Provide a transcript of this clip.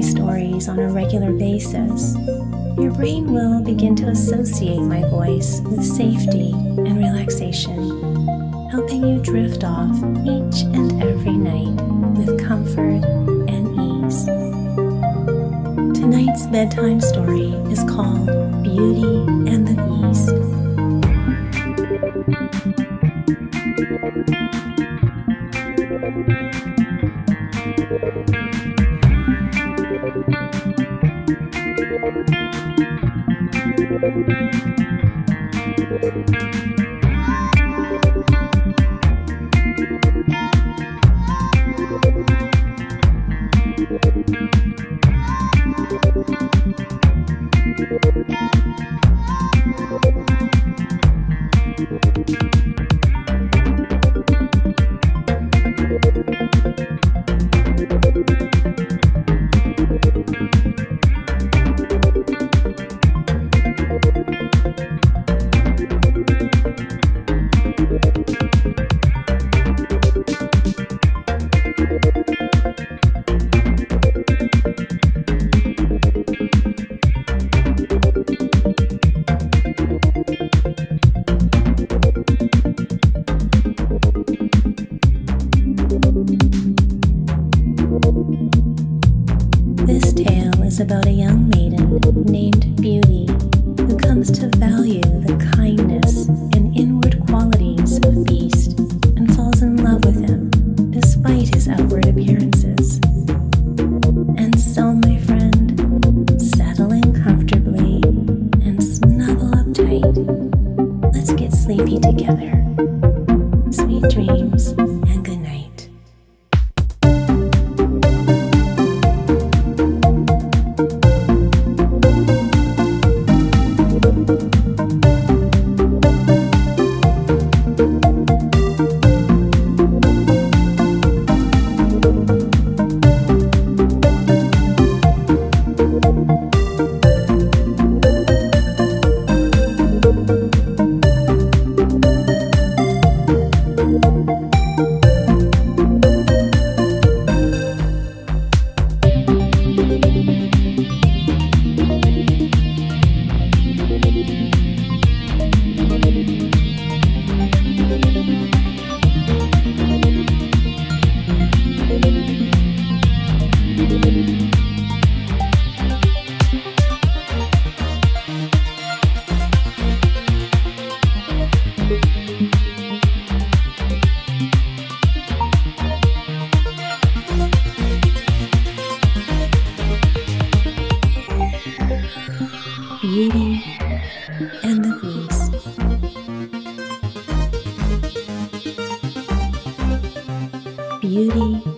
my stories on a regular basis, your brain will begin to associate my voice with safety and relaxation, helping you drift off each and every night with comfort and ease. Tonight's bedtime story is called Beauty and the Beast. This about a young maiden named Beauty who comes to value the kindness and inward qualities of a Beast and falls in love with him despite his outward appearances. And so, my friend, settle in comfortably and snuggle up tight. Let's get sleepy together. Sweet dreams Beauty Beauty.